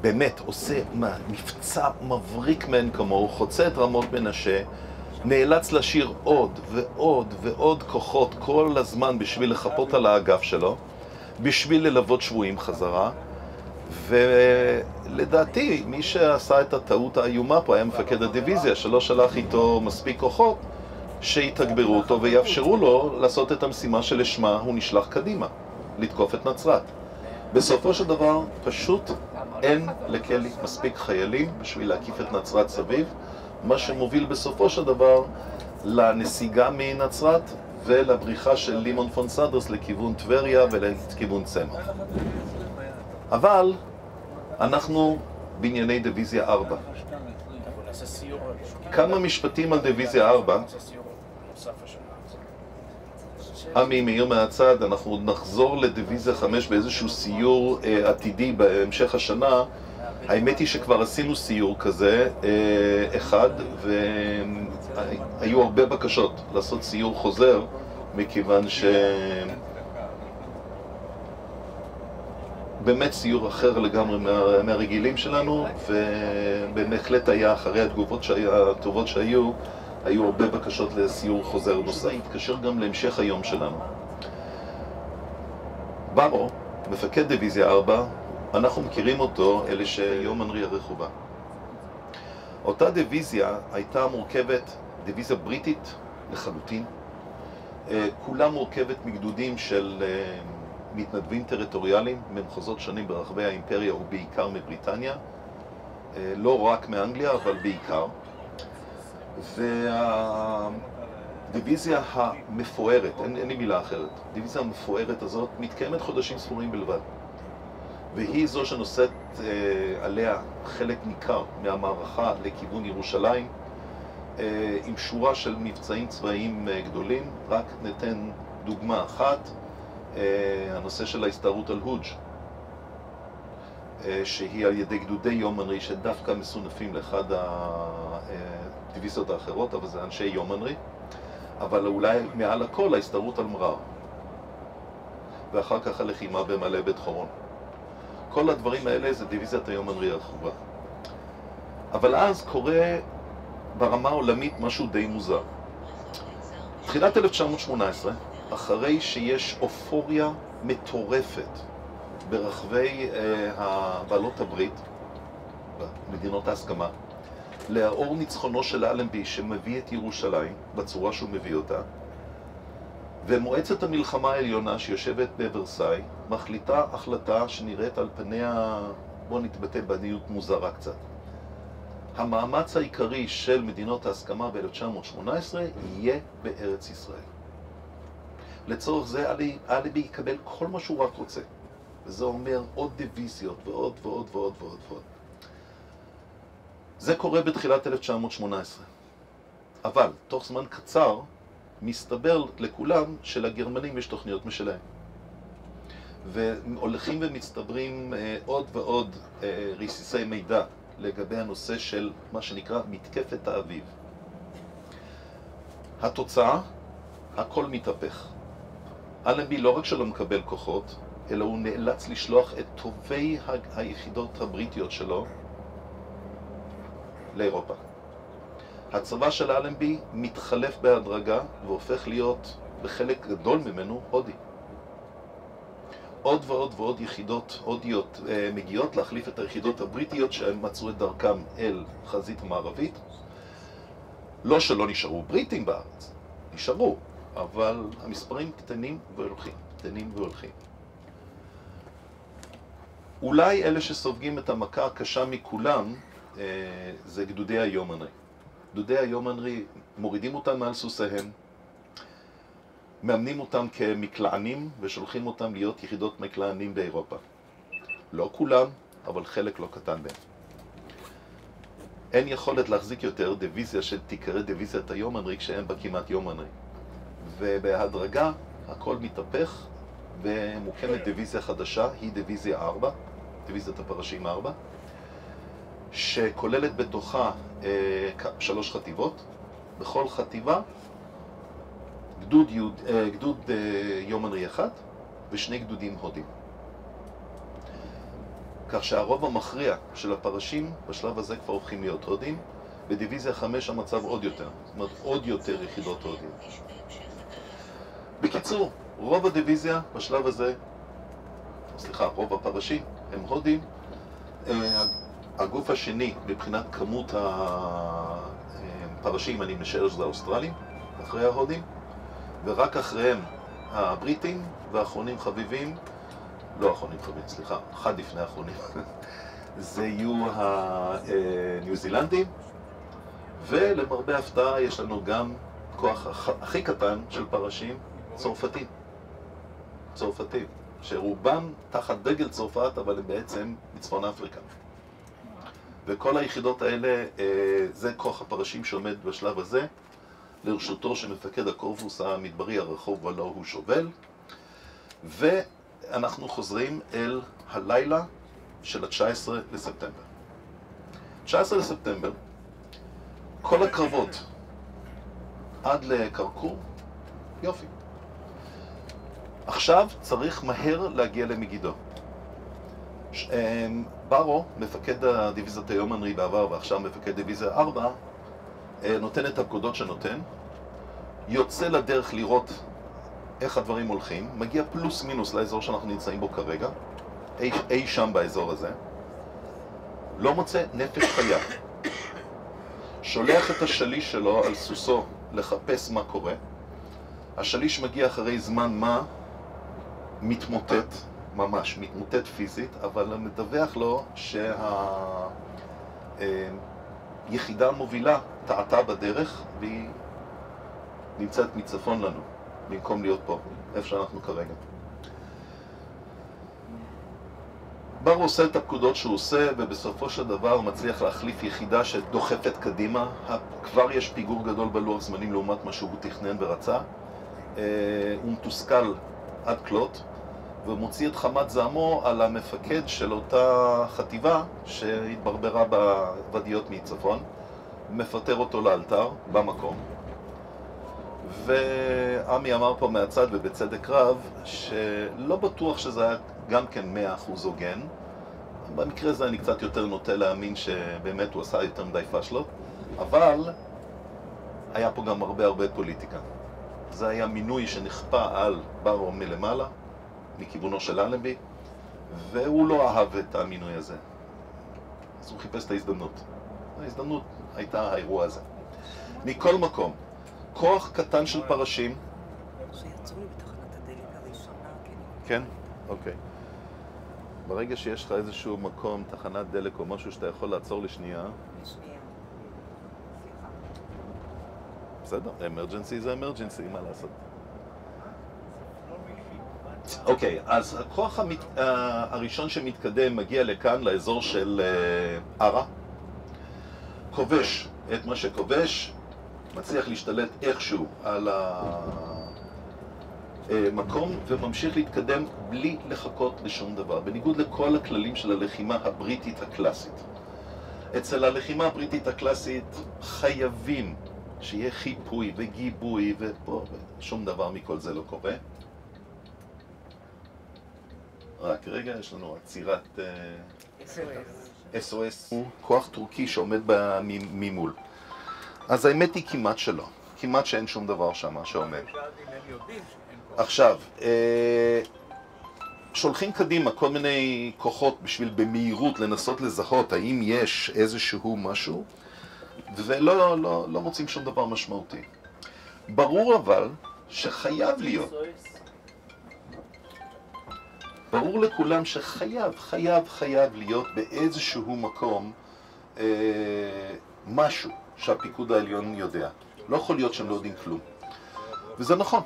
באמת עושה מה, מבצע מבריק מאין כמוהו, חוצה את רמות מנשה, נאלץ לשיר עוד ועוד ועוד כוחות כל הזמן בשביל לחפות על האגף שלו, בשביל ללוות שבויים חזרה, ולדעתי מי שעשה את הטעות האיומה פה היה מפקד הדיוויזיה שלא שלח איתו מספיק כוחות שיתגברו אותו ויאפשרו לו לעשות את המשימה שלשמה הוא נשלח קדימה, לתקוף את נצרת. בסופו של דבר פשוט אין לקלי מספיק חיילים בשביל להקיף את נצרת סביב, מה שמוביל בסופו של דבר לנסיגה מנצרת ולבריחה של לימון פון סדרס לכיוון טבריה ולכיוון צמח. אבל אנחנו בענייני דיוויזיה 4. כמה משפטים על דיוויזיה 4 עמי מאיר מהצד, אנחנו עוד נחזור לדיוויזיה 5 באיזשהו סיור אה, עתידי בהמשך השנה. האמת היא שכבר עשינו סיור כזה, אה, אחד, והיו הרבה בקשות לעשות סיור חוזר, מכיוון ש... באמת סיור אחר לגמרי מה, מהרגילים שלנו, ובהחלט היה, אחרי התגובות הטובות שהיו, היו הרבה בקשות לסיור חוזר נוסף. התקשר גם להמשך היום שלנו. ברו, מפקד דיוויזיה 4, אנחנו מכירים אותו, אלה שיום אנרי הרכובה. אותה דיוויזיה הייתה מורכבת, דיוויזיה בריטית לחלוטין, אה, כולה מורכבת מגדודים של אה, מתנדבים טריטוריאליים ממחוזות שונים ברחבי האימפריה ובעיקר מבריטניה, אה, לא רק מאנגליה אבל בעיקר. והדיוויזיה המפוארת, אין, אין לי מילה אחרת, הדיוויזיה המפוארת הזאת מתקיימת חודשים ספורים בלבד. והיא זו שנושאת אה, עליה חלק ניכר מהמערכה לכיוון ירושלים, אה, עם שורה של מבצעים צבאיים אה, גדולים. רק ניתן דוגמה אחת, אה, הנושא של ההסתערות על הודג', אה, שהיא על ידי גדודי יומנרי שדווקא מסונפים לאחד הדיוויזיות האחרות, אבל זה אנשי יומנרי, אבל אולי מעל הכל ההסתערות על מרר, ואחר כך הלחימה במעלה בית חורון. כל הדברים האלה זה דיוויזיית היומנרי הרחובה. אבל אז קורה ברמה העולמית משהו די מוזר. תחילת 1918, אחרי שיש אופוריה מטורפת ברחבי אה, בעלות הברית, במדינות ההסכמה, לאור ניצחונו של אלנבי שמביא את ירושלים בצורה שהוא מביא אותה, ומועצת המלחמה העליונה שיושבת בוורסאי מחליטה החלטה שנראית על פניה, בוא נתבטא בעניות מוזרה קצת. המאמץ העיקרי של מדינות ההסכמה ב-1918 יהיה בארץ ישראל. לצורך זה אלנבי יקבל כל מה שהוא רק רוצה. וזה אומר עוד דיוויזיות ועוד ועוד ועוד ועוד ועוד. זה קורה בתחילת 1918. אבל, תוך זמן קצר, מסתבר לכולם שלגרמנים יש תוכניות משלהם. והולכים ומצטברים אה, עוד ועוד אה, רסיסי מידע לגבי הנושא של מה שנקרא מתקפת האביב. התוצאה, הכל מתהפך. אלנבי לא רק שלא מקבל כוחות, אלא הוא נאלץ לשלוח את טובי היחידות הבריטיות שלו לאירופה. הצבא של אלנבי מתחלף בהדרגה והופך להיות, בחלק גדול ממנו, הודי. עוד ועוד ועוד יחידות הודיות אה, מגיעות להחליף את היחידות הבריטיות שהן מצאו את דרכם אל חזית המערבית. לא שלא נשארו בריטים בארץ, נשארו, אבל המספרים קטנים והולכים, קטנים והולכים. אולי אלה שסופגים את המכה הקשה מכולם זה גדודי היומנרי. גדודי היומנרי מורידים אותם מעל סוסיהם, מאמנים אותם כמקלענים ושולחים אותם להיות יחידות מקלענים באירופה. לא כולם, אבל חלק לא קטן מהם. אין יכולת להחזיק יותר דיוויזיה שתיקרא דיוויזיית היומנרי כשאין בה כמעט יומנרי. ובהדרגה הכל מתהפך ומוקמת דיוויזיה חדשה, היא דיוויזיה 4, דיוויזיית הפרשים 4, שכוללת בתוכה אה, שלוש חטיבות. בכל חטיבה גדוד, יוד, אה, גדוד אה, יומנרי אחד ושני גדודים הודים. כך שהרוב המכריע של הפרשים בשלב הזה כבר הופכים להיות הודים, בדיוויזיה 5 המצב עוד יותר, זאת אומרת עוד יותר יחידות הודיות. בקיצור, רוב הדיוויזיה בשלב הזה, סליחה, רוב הפרשים הם הודים. אה, הגוף השני מבחינת כמות הפרשים, אני משער שזה האוסטרלים, אחרי ההודים, ורק אחריהם הבריטים והאחרונים חביבים, לא אחרונים חביבים, סליחה, אחד לפני האחרונים, זה יהיו הניו זילנדים, ולמרבה הפתעה יש לנו גם כוח הכי קטן של פרשים, צרפתים. צרפתים, שרובם תחת דגל צרפת, אבל הם בעצם מצפון אפריקה. וכל היחידות האלה, אה, זה כוח הפרשים שעומד בשלב הזה, לרשותו של מפקד הקורפוס המדברי הרחוב ולא הוא שובל. ואנחנו חוזרים אל הלילה של ה-19 לספטמבר. 19 לספטמבר, כל הקרבות עד לקרקור, יופי. עכשיו צריך מהר להגיע למגידו. אמ, ברו, מפקד הדיוויזיות היומנרי בעבר ועכשיו מפקד דיוויזיה 4, אה, נותן את הפקודות שנותן, יוצא לדרך לראות איך הדברים הולכים, מגיע פלוס מינוס לאזור שאנחנו נמצאים בו כרגע, אי, אי שם באזור הזה, לא מוצא נפש חיה. שולח את השליש שלו על סוסו לחפש מה קורה. השליש מגיע אחרי זמן מה, מתמוטט, ממש, מתמוטט פיזית, אבל מדווח לו שהיחידה המובילה טעתה בדרך והיא נמצאת מצפון לנו, במקום להיות פה, איפה שאנחנו כרגע. בר עושה את הפקודות שהוא עושה, ובסופו של דבר הוא מצליח להחליף יחידה שדוחפת קדימה. כבר יש פיגור גדול בלוח זמנים לעומת מה שהוא תכנן ורצה. אה, הוא מתוסכל עד כלות, ומוציא את חמת זעמו על המפקד של אותה חטיבה שהתברברה בוודיות מצפון, מפטר אותו לאלתר, במקום. ועמי אמר פה מהצד, ובצדק רב, שלא בטוח שזה היה גם כן מאה אחוז הוגן. במקרה הזה אני קצת יותר נוטה להאמין שבאמת הוא עשה יותר מדי פשלות, אבל היה פה גם הרבה הרבה פוליטיקה. זה היה מינוי שנכפה על ברו מלמעלה, מכיוונו של אלנבי, והוא לא אהב את המינוי הזה. אז הוא חיפש את ההזדמנות. ההזדמנות הייתה האירוע הזה. מכל מקום, כוח קטן של פרשים... כן? אוקיי. ברגע שיש לך איזשהו מקום, תחנת דלק או משהו שאתה יכול לעצור לשנייה... לשנייה. בסדר, אמרג'נסי זה אמרג'נסי, מה לעשות? אוקיי, אז הכוח המת... הראשון שמתקדם מגיע לכאן, לאזור של uh, ערה, כובש את מה שכובש, מצליח להשתלט איכשהו על המקום וממשיך להתקדם בלי לחכות לשום דבר, בניגוד לכל הכללים של הלחימה הבריטית הקלאסית. אצל הלחימה הבריטית הקלאסית חייבים שיהיה חיפוי וגיבוי ופה שום דבר מכל זה לא קורה. רק רגע, יש לנו עצירת SOS. הוא כוח טורקי שעומד ממול. אז האמת היא כמעט שלא. כמעט שאין שום דבר שם שעומד. עכשיו, אה, שולחים קדימה כל מיני כוחות בשביל במהירות לנסות לזהות האם יש איזשהו משהו, ולא לא, לא מוצאים שום דבר משמעותי. ברור אבל שחייב להיות ברור לכולם שחייב, חייב, חייב להיות באיזשהו מקום אה, משהו שהפיקוד העליון יודע. לא יכול להיות שהם לא יודעים כלום. וזה נכון.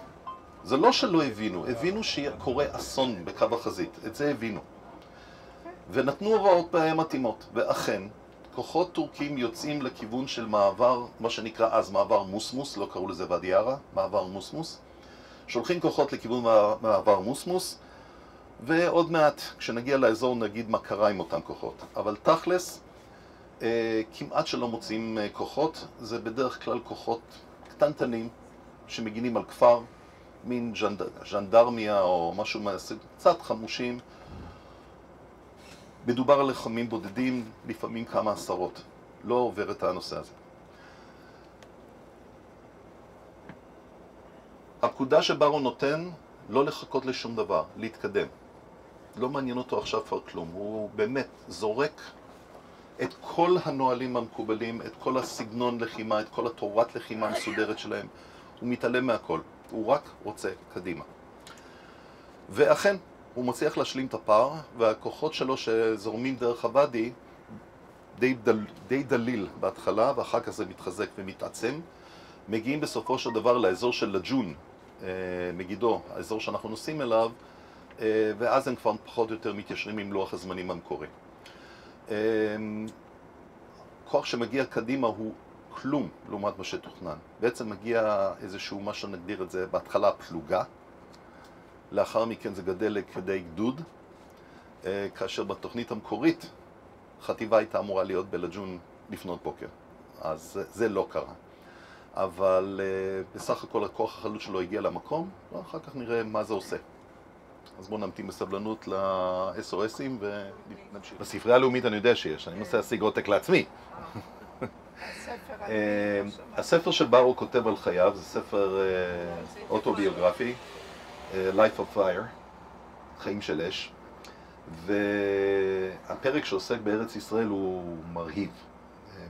זה לא שלא הבינו, הבינו שקורה אסון בקו החזית, את זה הבינו. ונתנו הוראות מתאימות, ואכן, כוחות טורקים יוצאים לכיוון של מעבר, מה שנקרא אז מעבר מוסמוס, לא קראו לזה ואדי ערה, מעבר מוסמוס. שולחים כוחות לכיוון מעבר מוסמוס, ועוד מעט, כשנגיע לאזור, נגיד מה קרה עם אותם כוחות. אבל תכלס, אה, כמעט שלא מוצאים אה, כוחות, זה בדרך כלל כוחות קטנטנים שמגינים על כפר, מין ז'נד... ז'נדרמיה או משהו מהסוג, קצת חמושים. מדובר על לחמים בודדים, לפעמים כמה עשרות. לא עובר את הנושא הזה. הפקודה שברו נותן, לא לחכות לשום דבר, להתקדם. לא מעניין אותו עכשיו כבר כלום, הוא באמת זורק את כל הנהלים המקובלים, את כל הסגנון לחימה, את כל התורת לחימה המסודרת שלהם, הוא מתעלם מהכל, הוא רק רוצה קדימה. ואכן, הוא מצליח להשלים את הפער, והכוחות שלו שזורמים דרך הוואדי די, דל, די דליל בהתחלה, ואחר כך זה מתחזק ומתעצם, מגיעים בסופו של דבר לאזור של לג'ון, אה, מגידו, האזור שאנחנו נוסעים אליו, ואז הם כבר פחות או יותר מתיישרים עם לוח הזמנים המקורי. אה, כוח שמגיע קדימה הוא כלום לעומת מה שתוכנן. בעצם מגיע איזשהו, מה שנגדיר את זה, בהתחלה פלוגה, לאחר מכן זה גדל לכדי גדוד, כאשר בתוכנית המקורית חטיבה הייתה אמורה להיות בלג'ון לפנות בוקר. אז זה לא קרה. אבל בסך הכל הכוח החלוץ שלו הגיע למקום, ואחר כך נראה מה זה עושה. אז בואו נמתין בסבלנות ל-SOSים ונמשיך. בספרייה הלאומית אני יודע שיש, אני מנסה להשיג עותק לעצמי. אה, הספר של ברו כותב על חייו, זה ספר אה, אוטוביוגרפי, Life of Fire, חיים של אש, והפרק שעוסק בארץ ישראל הוא מרהיב,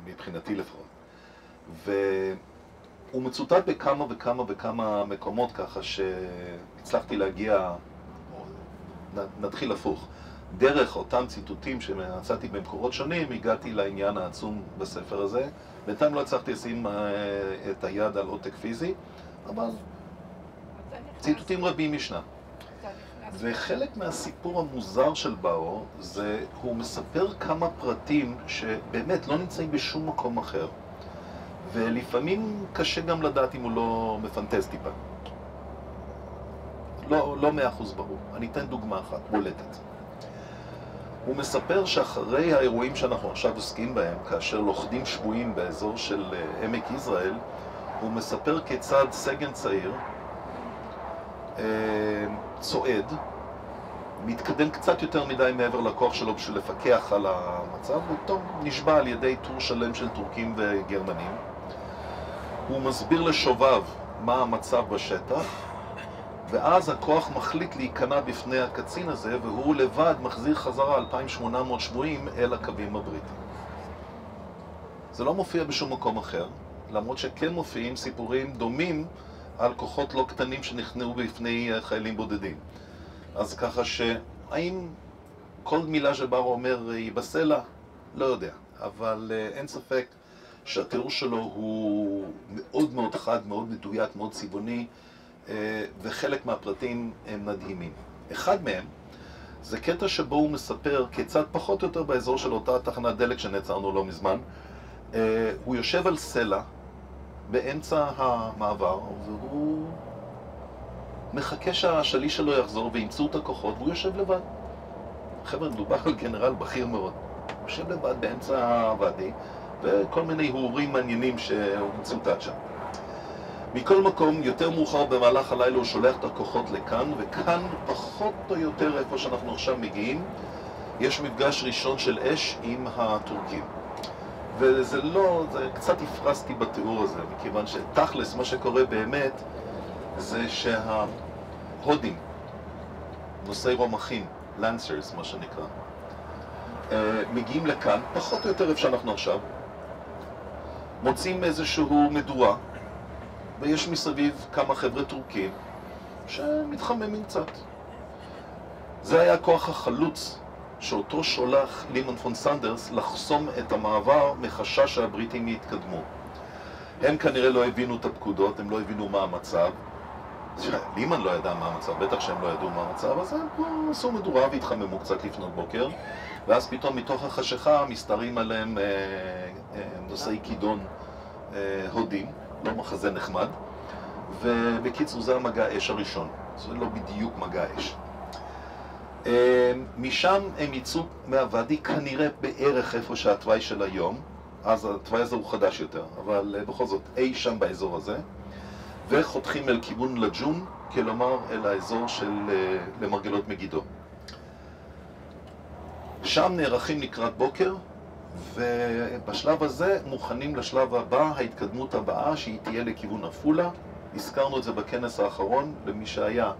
מבחינתי לפחות. הוא מצוטט בכמה וכמה וכמה מקומות ככה שהצלחתי להגיע, נתחיל הפוך. דרך אותם ציטוטים שמצאתי במקורות שונים, הגעתי לעניין העצום בספר הזה. בינתיים לא הצלחתי לשים אה, את היד על עותק פיזי, אבל ציטוטים רבים ישנם. וחלק מהסיפור המוזר של באו זה, הוא מספר כמה פרטים שבאמת לא נמצאים בשום מקום אחר. ולפעמים קשה גם לדעת אם הוא לא מפנטז טיפה. לא, לא מאה אחוז ברור. אני אתן דוגמה אחת, בולטת. הוא מספר שאחרי האירועים שאנחנו עכשיו עוסקים בהם, כאשר לוכדים שבויים באזור של אה, עמק יזרעאל, הוא מספר כיצד סגן צעיר אה, צועד, מתקדם קצת יותר מדי מעבר לכוח שלו בשביל לפקח על המצב, ופתאום נשבע על ידי טור שלם של טורקים וגרמנים. הוא מסביר לשובב מה המצב בשטח, ואז הכוח מחליט להיכנע בפני הקצין הזה, והוא לבד מחזיר חזרה 2,800 שבויים אל הקווים הבריטיים. זה לא מופיע בשום מקום אחר, למרות שכן מופיעים סיפורים דומים על כוחות לא קטנים שנכנעו בפני חיילים בודדים. אז ככה שהאם כל מילה שברו אומר היא בסלע? לא יודע, אבל uh, אין ספק שהתיאור שלו הוא מאוד מאוד חד, מאוד מדויק, מאוד צבעוני, אה, וחלק מהפרטים הם מדהימים. אחד מהם זה קטע שבו הוא מספר כיצד פחות או יותר באזור של אותה תחנת דלק שנעצרנו לא מזמן, אה, הוא יושב על סלע באמצע המעבר, והוא מחכה שהשליש שלו יחזור וימצאו את הכוחות, והוא יושב לבד. חבר'ה, מדובר על גנרל בכיר מאוד. הוא יושב לבד באמצע הוואדי, וכל מיני הורים מעניינים שהוא מצוטט שם. מכל מקום, יותר מאוחר במהלך הלילה הוא שולח את הכוחות לכאן, וכאן, פחות או יותר איפה שאנחנו עכשיו מגיעים, יש מפגש ראשון של אש עם הטורקים. וזה לא, זה קצת הפרסתי בתיאור הזה, מכיוון שתכלס, מה שקורה באמת, זה שההודים, נושאי רומחים, לנסרס, מה שנקרא, אה, מגיעים לכאן, פחות או יותר איפה שאנחנו עכשיו, מוצאים איזשהו מדורה, ויש מסביב כמה חבר'ה טורקים שמתחממים קצת. זה היה הכוח החלוץ שאותו שולח לימן פון סנדרס לחסום את המעבר מחשש שהבריטים יתקדמו. הם כנראה לא הבינו את הפקודות, הם לא הבינו מה המצב. לימן לא ידע מה המצב, בטח שהם לא ידעו מה המצב, אז הם עשו מדורה והתחממו קצת לפנות בוקר, ואז פתאום מתוך החשיכה מסתרים עליהם אה, אה, נושאי כידון אה, הודים, לא מחזה נחמד, ובקיצור זה המגע אש הראשון, זה לא בדיוק מגע אש. אה, משם הם יצאו מהוואדי כנראה בערך איפה שהתוואי של היום, אז התוואי הזה הוא חדש יותר, אבל אה, בכל זאת אי שם באזור הזה, וחותכים אל כיוון לג'ון, כלומר אל האזור של למרגלות מגידו. שם נערכים לקראת בוקר, ובשלב הזה מוכנים לשלב הבא, ההתקדמות הבאה, שהיא תהיה לכיוון עפולה. הזכרנו את זה בכנס האחרון, למי שהיה.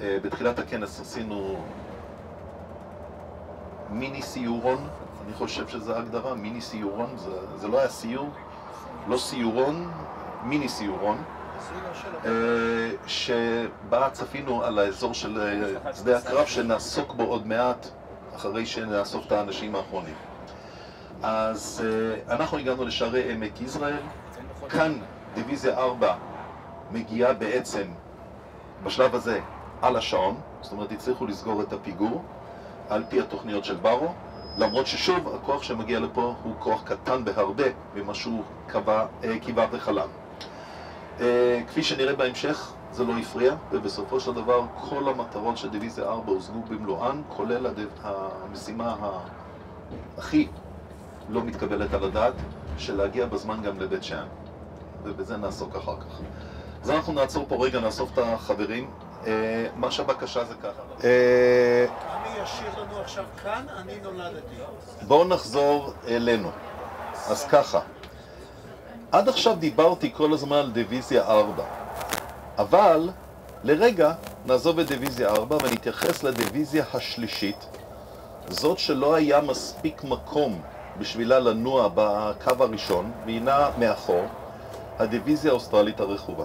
אה, בתחילת הכנס עשינו מיני סיורון, אני חושב שזו ההגדרה, מיני סיורון, זה, זה לא היה סיור, לא סיורון, מיני סיורון, אה, שבה צפינו על האזור של אה, שדה הקרב שנעסוק בו עוד מעט אחרי שנאסוף את האנשים האחרונים. אז אנחנו הגענו לשערי עמק יזרעאל, כאן דיוויזיה 4 מגיעה בעצם בשלב הזה על השעון, זאת אומרת הצליחו לסגור את הפיגור על פי התוכניות של ברו, למרות ששוב הכוח שמגיע לפה הוא כוח קטן בהרבה ממה שהוא קיווה וחלם. אה, כפי שנראה בהמשך, זה לא הפריע, ובסופו של דבר כל המטרות של דיוויזיה 4 הושגו במלואן, כולל המשימה הכי לא מתקבלת על הדעת, של להגיע בזמן גם לבית שאן, ובזה נעסוק אחר כך. אז אנחנו נעצור פה רגע, נאסוף את החברים. אה, מה שהבקשה זה ככה. אה, אני אשאיר לנו עכשיו כאן, אני נולדתי. בואו נחזור אלינו. אז ככה, עד עכשיו דיברתי כל הזמן על דיוויזיה 4, אבל לרגע נעזוב את דיוויזיה 4 ונתייחס לדיוויזיה השלישית, זאת שלא היה מספיק מקום בשבילה לנוע בקו הראשון, והינה מאחור, הדיוויזיה האוסטרלית הרכובה.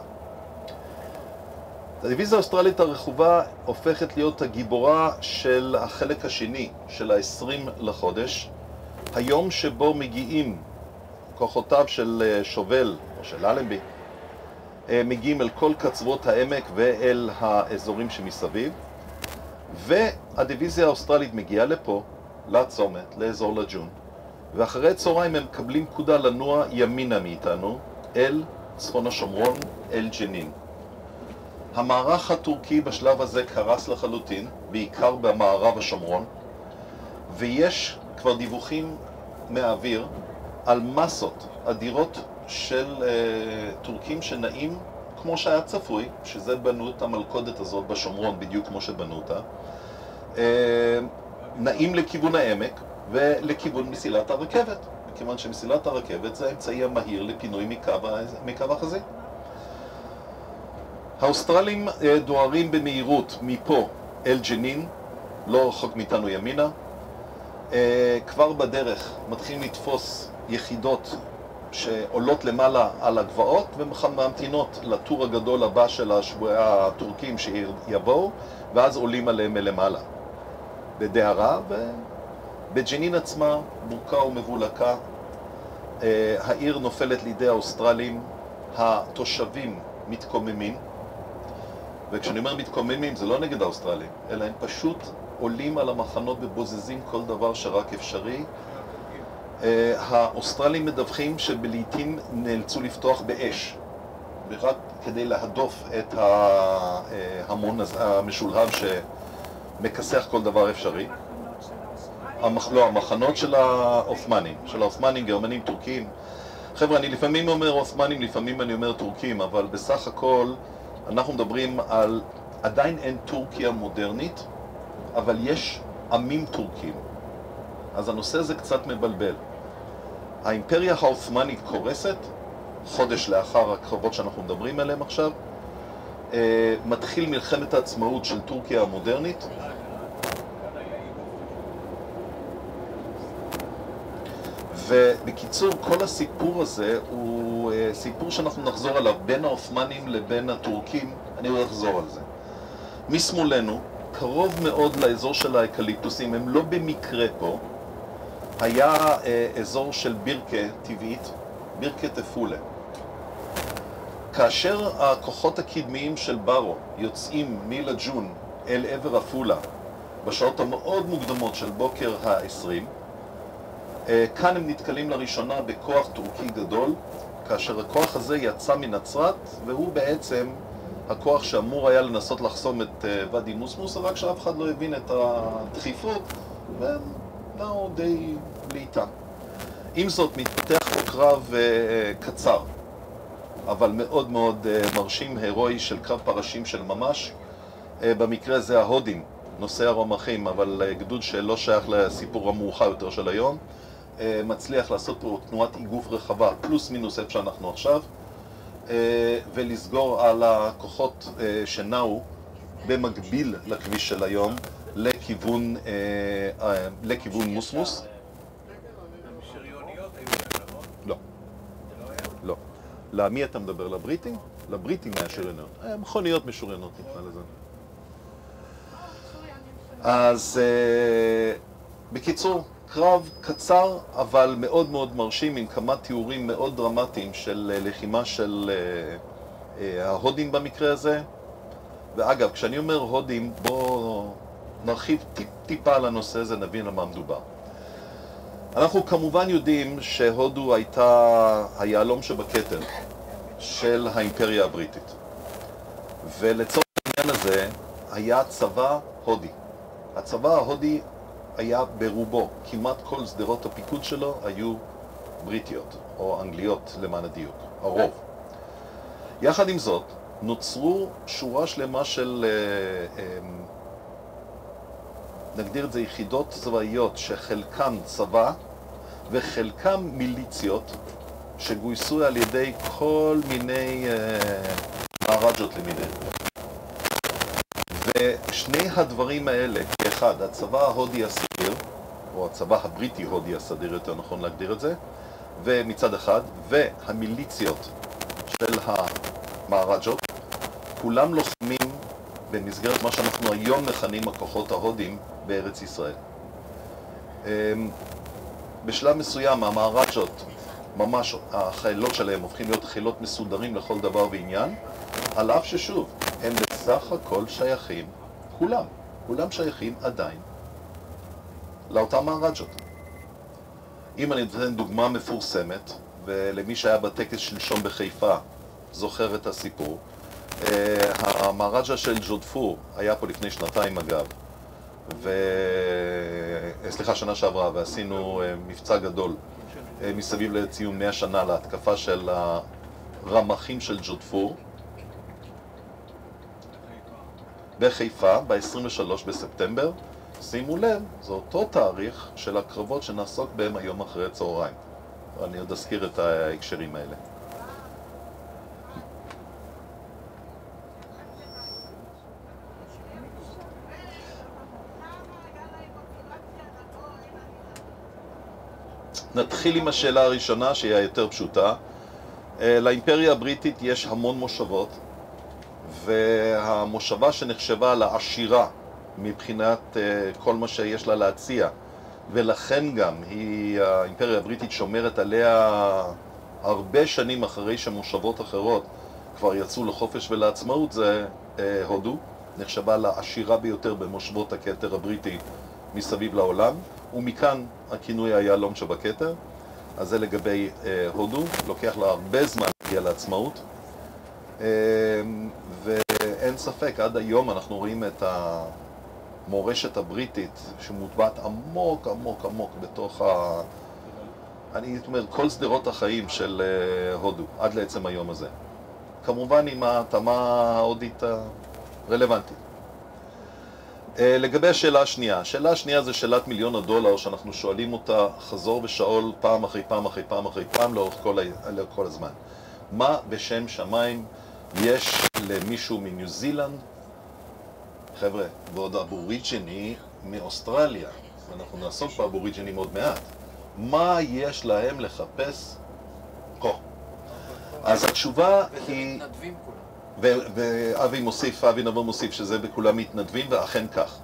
הדיוויזיה האוסטרלית הרכובה הופכת להיות הגיבורה של החלק השני של ה-20 לחודש, היום שבו מגיעים כוחותיו של אה, שובל או של אלנבי, אה, מגיעים אל כל קצוות העמק ואל האזורים שמסביב, והדיוויזיה האוסטרלית מגיעה לפה, לצומת, לאזור לג'ון, ואחרי צהריים הם מקבלים פקודה לנוע ימינה מאיתנו אל צפון השומרון, אל ג'נין. המערך הטורקי בשלב הזה קרס לחלוטין, בעיקר במערב השומרון, ויש כבר דיווחים מהאוויר על מסות אדירות של uh, טורקים שנעים כמו שהיה צפוי, שזה בנו את המלכודת הזאת בשומרון בדיוק כמו שבנו אותה, uh, נעים לכיוון העמק ולכיוון מסילת הרכבת, מכיוון שמסילת הרכבת זה האמצעי המהיר לפינוי מקו, מקו החזית. האוסטרלים אה, דוהרים במהירות מפה אל ג'נין, לא רחוק מאיתנו ימינה. אה, כבר בדרך מתחילים לתפוס יחידות שעולות למעלה על הגבעות וממתינות לטור הגדול הבא של השבועי הטורקים שיבואו ואז עולים עליהם מלמעלה. בדהרה ובג'נין עצמה, בוקה ומבולקה, אה, העיר נופלת לידי האוסטרלים, התושבים מתקוממים וכשאני אומר מתקוממים זה לא נגד האוסטרלים, אלא הם פשוט עולים על המחנות ובוזזים כל דבר שרק אפשרי. אה, האוסטרלים מדווחים שלעיתים נאלצו לפתוח באש, רק כדי להדוף את ההמון המשולהב שמכסח כל דבר אפשרי. המח... לא, המחנות של העות'מאנים, של העות'מאנים, גרמנים, טורקים. חבר'ה, אני לפעמים אומר עות'מאנים, לפעמים אני אומר טורקים, אבל בסך הכל אנחנו מדברים על, עדיין אין טורקיה מודרנית, אבל יש עמים טורקים. אז הנושא הזה קצת מבלבל. האימפריה העות'מאנית קורסת, חודש לאחר הקרבות שאנחנו מדברים עליהם עכשיו. אה, מתחיל מלחמת העצמאות של טורקיה המודרנית. ובקיצור, כל הסיפור הזה הוא אה, סיפור שאנחנו נחזור עליו בין העות'מאנים לבין הטורקים, אני עוד אחזור על זה. משמאלנו, קרוב מאוד לאזור של האקליפטוסים, הם לא במקרה פה, היה אה, אזור של בירקה טבעית, בירקה תפולה. כאשר הכוחות הקדמיים של ברו יוצאים מלג'ון אל עבר עפולה בשעות המאוד מוקדמות של בוקר ה-20, אה, כאן הם נתקלים לראשונה בכוח טורקי גדול, כאשר הכוח הזה יצא מנצרת, והוא בעצם הכוח שאמור היה לנסות לחסום את אה, ואדי מוסמוס, רק שאף אחד לא הבין את הדחיפות, והם באו די לאיטם. עם זאת, מתפתח פה קרב אה, קצר, אבל מאוד מאוד מרשים, הירואי של קרב פרשים של ממש. במקרה הזה ההודים נושא הרומחים, אבל אה, גדוד שלא שייך לסיפור המאוחר יותר של היום, אה, מצליח לעשות פה תנועת איגוף רחבה, פלוס מינוס איפה שאנחנו עכשיו, אה, ולסגור על הכוחות אה, שנעו במקביל לכביש של היום לכיוון, אה, אה, לכיוון מוסמוס. לא, לא. למי אתה מדבר? לבריטים? לבריטים היה שריוניות. אה, מכוניות משוריינות נקרא לזה. אז אה, בקיצור, קרב קצר אבל מאוד מאוד מרשים עם כמה תיאורים מאוד דרמטיים של אה, לחימה של אה, אה, ההודים במקרה הזה. ואגב, כשאני אומר הודים, בואו נרחיב טיפ, טיפה על הנושא הזה, נבין על מה מדובר. אנחנו כמובן יודעים שהודו הייתה היהלום שבכתר של האימפריה הבריטית. ולצורך העניין הזה היה צבא הודי. הצבא ההודי היה ברובו, כמעט כל שדרות הפיקוד שלו היו בריטיות, או אנגליות למען הדיוק, הרוב. יחד עם זאת, נוצרו שורה שלמה של, אה, אה, נגדיר את זה יחידות צבאיות שחלקן צבא וחלקן מיליציות שגויסו על ידי כל מיני אה, מהרג'ות למיניהם. ושני הדברים האלה, כאחד, הצבא ההודי הסדיר, או הצבא הבריטי-הודי הסדיר, יותר נכון להגדיר את זה, ומצד אחד, והמיליציות של המהרג'ות, כולם לוחמים במסגרת מה שאנחנו היום מכנים הכוחות ההודים בארץ ישראל. אמ, בשלב מסוים המהרג'ות, ממש החיילות שלהם הופכים להיות חילות מסודרים לכל דבר ועניין, על אף ששוב, הם בסך הכל שייכים, כולם, כולם שייכים עדיין לאותם מהרג'ות. אם אני אתן דוגמה מפורסמת, ולמי שהיה בטקס שלשום בחיפה זוכר את הסיפור, אה, המהרג'ה של ג'ודפור היה פה לפני שנתיים אגב, ו... אה, סליחה, שנה שעברה, ועשינו אה, מבצע גדול מסביב לציון 100 שנה להתקפה של הרמחים של ג'ודפור בחיפה ב-23 בספטמבר. שימו לב, זה אותו תאריך של הקרבות שנעסוק בהם היום אחרי הצהריים. אני עוד אזכיר את ההקשרים האלה. נתחיל עם השאלה הראשונה, שהיא היותר פשוטה. אה, לאימפריה הבריטית יש המון מושבות, והמושבה שנחשבה לעשירה מבחינת אה, כל מה שיש לה להציע, ולכן גם היא, האימפריה הבריטית שומרת עליה הרבה שנים אחרי שמושבות אחרות כבר יצאו לחופש ולעצמאות, זה אה, הודו, נחשבה לעשירה ביותר במושבות הכתר הבריטי מסביב לעולם, ומכאן הכינוי היהלום שבכתר. אז זה לגבי אה, הודו, לוקח לה הרבה זמן להגיע לעצמאות. אה, ואין ספק, עד היום אנחנו רואים את המורשת הבריטית שמוטבעת עמוק עמוק עמוק בתוך ה... אני אומר, כל שדרות החיים של אה, הודו, עד לעצם היום הזה. כמובן עם ההתאמה ההודית הרלוונטית. אה, לגבי השאלה השנייה, השאלה השנייה זה שאלת מיליון הדולר שאנחנו שואלים אותה חזור ושאול פעם אחרי פעם אחרי פעם אחרי פעם לאורך כל, ה... כל הזמן. מה בשם שמיים יש למישהו מניו זילנד, חבר'ה, ועוד אבוריג'יני מאוסטרליה, ואנחנו נעסוק באבוריג'ינים עוד מעט, מה יש להם לחפש פה? אז התשובה היא... ואבי מוסיף, אבי נבון מוסיף שזה בכולם מתנדבים, ואכן כך.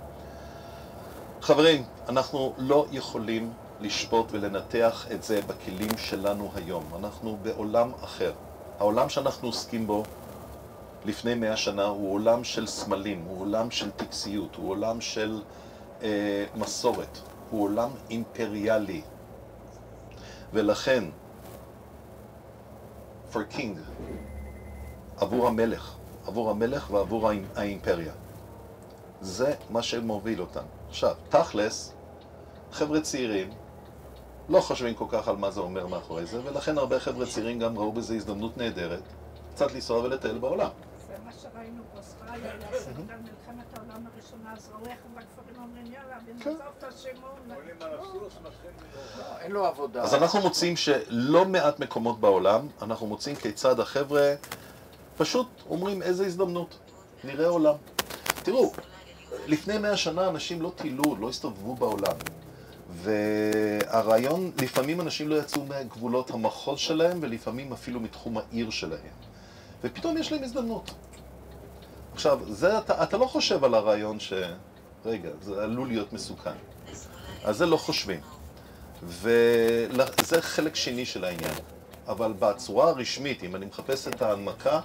חברים, אנחנו לא יכולים לשפוט ולנתח את זה בכלים שלנו היום. אנחנו בעולם אחר. העולם שאנחנו עוסקים בו לפני מאה שנה הוא עולם של סמלים, הוא עולם של טקסיות, הוא עולם של אה, מסורת, הוא עולם אימפריאלי. ולכן, for king, עבור המלך, עבור המלך ועבור האימ- האימפריה. זה מה שמוביל אותם. עכשיו, תכלס, חבר'ה צעירים לא חושבים כל כך על מה זה אומר מאחורי זה, ולכן הרבה חבר'ה צעירים גם ראו בזה הזדמנות נהדרת קצת לנסוע ולטייל בעולם. מה שראינו באוסטרליה, לעשות על מלחמת העולם הראשונה, אז הולך בכפרים אומרים יאללה, ונעזוב את השימון. לו עבודה. אז אנחנו מוצאים שלא מעט מקומות בעולם, אנחנו מוצאים כיצד החבר'ה פשוט אומרים איזה הזדמנות, נראה עולם. תראו, לפני מאה שנה אנשים לא טיילו, לא הסתובבו בעולם. והרעיון, לפעמים אנשים לא יצאו מגבולות המחוז שלהם, ולפעמים אפילו מתחום העיר שלהם. ופתאום יש להם הזדמנות. עכשיו, זה, אתה, אתה לא חושב על הרעיון ש... רגע, זה עלול להיות מסוכן. אז זה לא חושבים. וזה חלק שני של העניין. אבל בצורה הרשמית, אם אני מחפש את ההנמקה,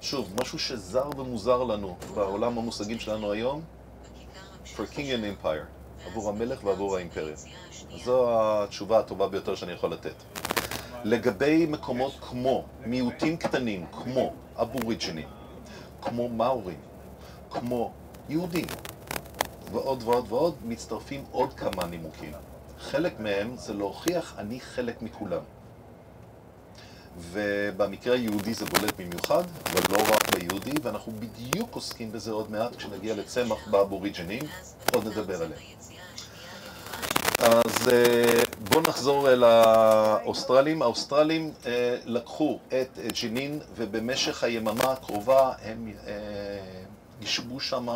שוב, משהו שזר ומוזר לנו בעולם המושגים שלנו היום, for king and empire, עבור המלך ועבור האימפריה. זו התשובה הטובה ביותר שאני יכול לתת. לגבי מקומות כמו מיעוטים קטנים, כמו אבוריג'ינים, כמו מאורים, כמו יהודים, ועוד ועוד ועוד, מצטרפים עוד כמה נימוקים. חלק מהם זה להוכיח אני חלק מכולם. ובמקרה היהודי זה בולט במיוחד, אבל לא רק ביהודי, ואנחנו בדיוק עוסקים בזה עוד מעט כשנגיע לצמח באבוריג'ינים, עוד נדבר עליהם. אז אה, בואו נחזור אל האוסטרלים. האוסטרלים אה, לקחו את ג'נין ובמשך היממה הקרובה הם אה, ישבו שם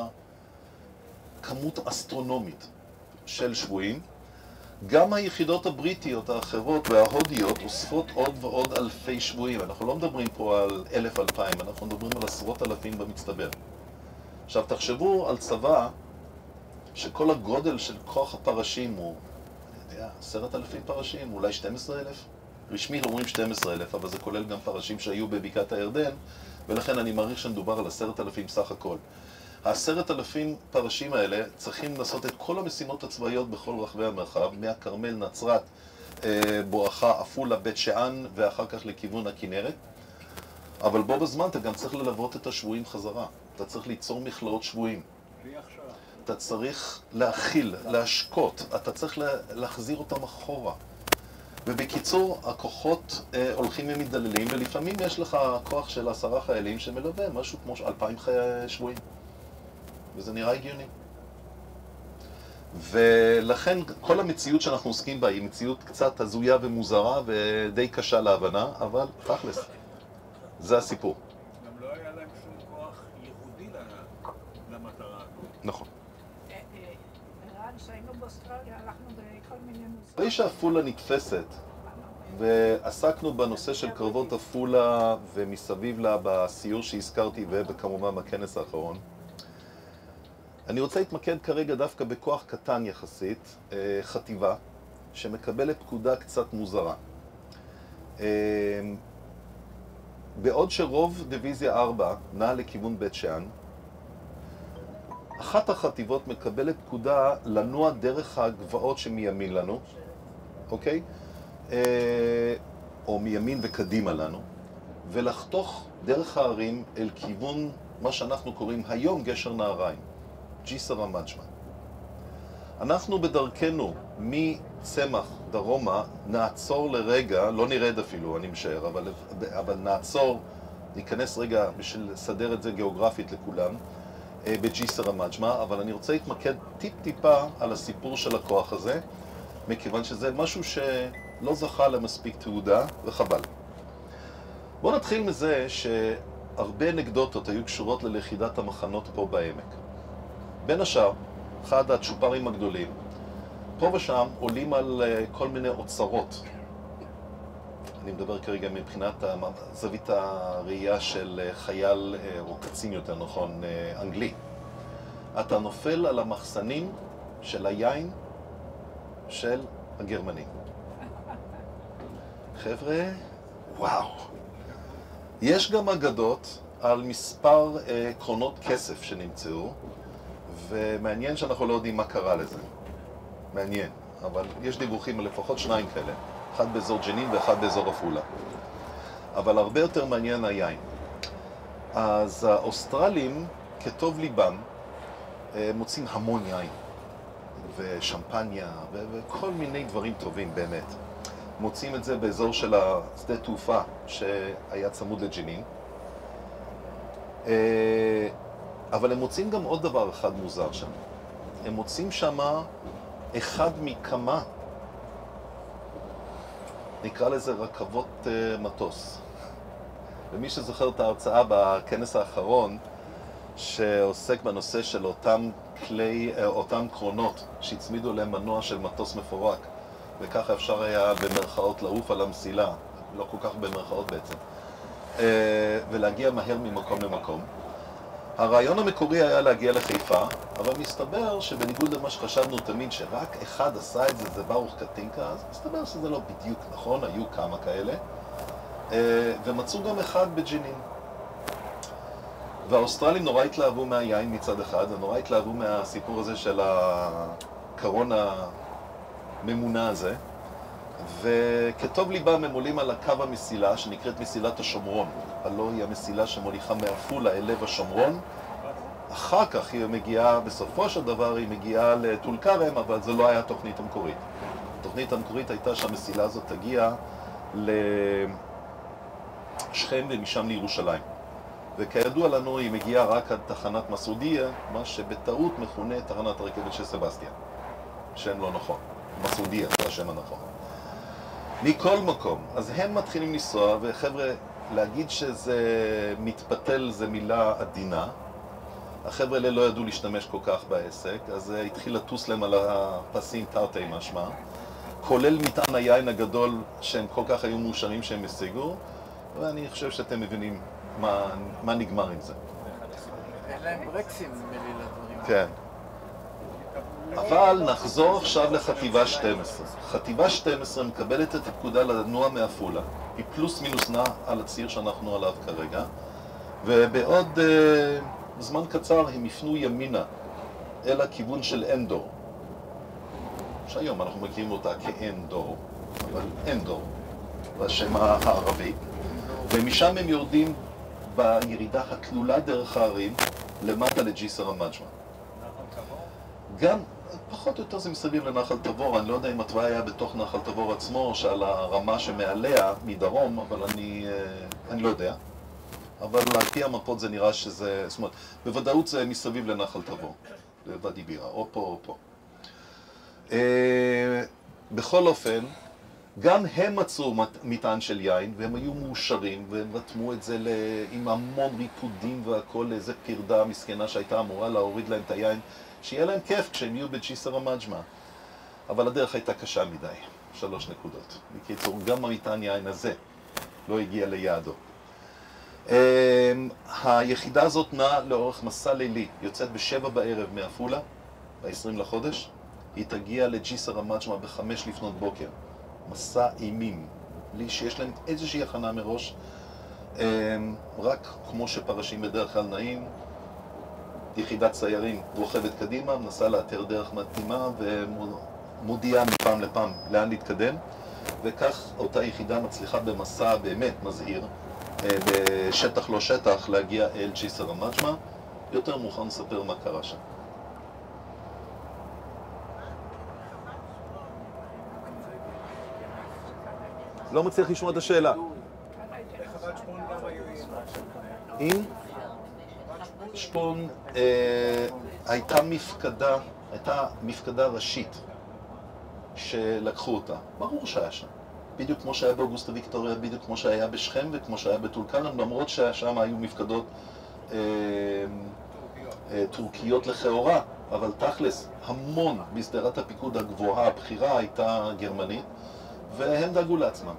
כמות אסטרונומית של שבויים. גם היחידות הבריטיות האחרות וההודיות אוספות עוד ועוד אלפי שבויים. אנחנו לא מדברים פה על אלף אלפיים, אנחנו מדברים על עשרות אלפים במצטבר. עכשיו תחשבו על צבא שכל הגודל של כוח הפרשים הוא, יודע, עשרת אלפים פרשים, אולי 12 אלף? רשמית אומרים 12 אלף, אבל זה כולל גם פרשים שהיו בבקעת הירדן, ולכן אני מעריך שמדובר על עשרת אלפים סך הכל. העשרת אלפים פרשים האלה צריכים לעשות את כל המשימות הצבאיות בכל רחבי המרחב, מהכרמל, נצרת, אה, בואכה עפולה, בית שאן, ואחר כך לכיוון הכנרת. אבל בו בזמן אתה גם צריך ללוות את השבויים חזרה. אתה צריך ליצור מכלאות שבויים. אתה צריך להכיל, להשקות, אתה צריך להחזיר אותם אחורה. ובקיצור, הכוחות אה, הולכים ומתדללים, ולפעמים יש לך כוח של עשרה חיילים שמלווה משהו כמו אלפיים שבויים. וזה נראה הגיוני. ולכן כל המציאות שאנחנו עוסקים בה היא מציאות קצת הזויה ומוזרה ודי קשה להבנה, אבל תכלס, זה הסיפור. גם לא היה להם שום כוח ייחודי למטרה הזאת. נכון. אה, אה, ערן, כשהיינו באוסטרליה, הלכנו בכל מיני מוזיאונים. אחרי שעפולה נתפסת, ועסקנו בנושא של קרבות עפולה ומסביב לה בסיור שהזכרתי וכמובן בכנס האחרון, אני רוצה להתמקד כרגע דווקא בכוח קטן יחסית, אה, חטיבה, שמקבלת פקודה קצת מוזרה. אה, בעוד שרוב דיוויזיה 4 נעה לכיוון בית שאן, אחת החטיבות מקבלת פקודה לנוע דרך הגבעות שמימין לנו, אוקיי? אה, או מימין וקדימה לנו, ולחתוך דרך הערים אל כיוון מה שאנחנו קוראים היום גשר נהריים. ג'יסר המג'מה. אנחנו בדרכנו מצמח דרומה נעצור לרגע, לא נרד אפילו, אני משער, אבל, אבל נעצור, ניכנס רגע בשביל לסדר את זה גיאוגרפית לכולם, אה, בג'יסר המג'מה, אבל אני רוצה להתמקד טיפ-טיפה על הסיפור של הכוח הזה, מכיוון שזה משהו שלא זכה למספיק תעודה, וחבל. בואו נתחיל מזה שהרבה אנקדוטות היו קשורות ללכידת המחנות פה בעמק. בין השאר, אחד הצ'ופרים הגדולים, פה ושם עולים על אה, כל מיני אוצרות. אני מדבר כרגע מבחינת זווית הראייה של אה, חייל, אה, או קצין יותר נכון, אנגלי. אתה נופל על המחסנים של היין של הגרמנים. חבר'ה, וואו. יש גם אגדות על מספר קרונות כסף שנמצאו, ומעניין שאנחנו לא יודעים מה קרה לזה. מעניין. אבל יש דיווחים על לפחות שניים כאלה. אחד באזור ג'נין ואחד באזור עפולה. אבל הרבה יותר מעניין היין. אז האוסטרלים, כטוב ליבם, אה, מוצאים המון יין. ושמפניה, וכל מיני דברים טובים באמת. מוצאים את זה באזור של השדה תעופה שהיה צמוד לג'נין. אה, אבל הם מוצאים גם עוד דבר אחד מוזר שם. הם מוצאים שם אחד מכמה, נקרא לזה רכבות אה, מטוס. ומי שזוכר את ההרצאה בכנס האחרון, שעוסק בנושא של אותם כלי, אה, אותם קרונות שהצמידו להם מנוע של מטוס מפורק, וככה אפשר היה במרכאות לעוף על המסילה, לא כל כך במרכאות בעצם, אה, ולהגיע מהר ממקום למקום. הרעיון המקורי היה להגיע לחיפה, אבל מסתבר שבניגוד למה שחשבנו תמיד, שרק אחד עשה את זה, זה ברוך קטינקה, אז מסתבר שזה לא בדיוק נכון, היו כמה כאלה, אה, ומצאו גם אחד בג'נין. והאוסטרלים נורא התלהבו מהיין מצד אחד, ונורא התלהבו מהסיפור הזה של הקרון הממונע הזה, וכטוב ליבם הם עולים על הקו המסילה, שנקראת מסילת השומרון. הלא היא המסילה שמוליכה מעפולה אל לב השומרון. אחר כך היא מגיעה, בסופו של דבר היא מגיעה לטול כרם, אבל זו לא הייתה התוכנית המקורית. התוכנית המקורית הייתה שהמסילה הזאת תגיע לשכם ומשם לירושלים. וכידוע לנו היא מגיעה רק עד תחנת מסעודיה, מה שבטעות מכונה תחנת הרכבת של סבסטיה. שם לא נכון. מסעודיה זה השם הנכון. מכל מקום, אז הם מתחילים לנסוע, וחבר'ה, להגיד שזה מתפתל זה מילה עדינה. החבר'ה האלה לא ידעו להשתמש כל כך בעסק, אז זה התחיל לטוס להם על הפסים תרתי משמע, כולל מטען היין הגדול שהם כל כך היו מאושרים שהם השיגו, ואני חושב שאתם מבינים מה, מה נגמר עם זה. אין להם ברקסים, נדמה לי, לדברים. כן. אבל נחזור עכשיו לחטיבה 12. חטיבה 12 מקבלת את הפקודה לנוע מעפולה. היא פלוס מינוס נע על הציר שאנחנו עליו כרגע, ובעוד uh, זמן קצר הם יפנו ימינה אל הכיוון של אנדור, שהיום אנחנו מכירים אותה כאנדור, אבל אנדור, בשם הערבי, ומשם הם יורדים בירידה התלולה דרך ההרים למטה לג'יסר המג'מה. גם, פחות או יותר זה מסביב לנחל תבור, אני לא יודע אם התוואי היה בתוך נחל תבור עצמו או שעל הרמה שמעליה, מדרום, אבל אני, אה, אני לא יודע. אבל על פי המפות זה נראה שזה, זאת אומרת, בוודאות זה מסביב לנחל תבור, לוואדי בירה, או פה או פה. אה, בכל אופן, גם הם מצאו מטען של יין, והם היו מאושרים, והם רתמו את זה ל... עם המון ריקודים והכל לאיזה פרדה מסכנה שהייתה אמורה להוריד להם את היין, שיהיה להם כיף כשהם יהיו בג'יסר המג'מה. אבל הדרך הייתה קשה מדי, שלוש נקודות. בקיצור, גם המטען יין הזה לא הגיע ליעדו. אמ, היחידה הזאת נעה לאורך מסע לילי, יוצאת בשבע בערב מעפולה, ב-20 לחודש, היא תגיע לג'יסר המג'מה בחמש לפנות בוקר. מסע אימים, בלי שיש להם איזושהי הכנה מראש, אמ, רק כמו שפרשים בדרך כלל נעים, יחידת סיירים רוכבת קדימה, מנסה לאתר דרך מתאימה ומודיעה מפעם לפעם לאן להתקדם, וכך אותה יחידה מצליחה במסע באמת מזהיר, אה, בשטח לא שטח, להגיע אל ג'יסר המג'מה. יותר מאוחר נספר מה קרה שם. לא מצליח לשמוע את השאלה. אם שפון אה, הייתה מפקדה, הייתה מפקדה ראשית שלקחו אותה. ברור שהיה שם. בדיוק כמו שהיה באוגוסטה ויקטוריה, בדיוק כמו שהיה בשכם וכמו שהיה בטול כרם, למרות ששם היו מפקדות אה, אה, טורקיות לכאורה, אבל תכלס, המון בשדרת הפיקוד הגבוהה, הבכירה, הייתה גרמנית, והם דאגו לעצמם.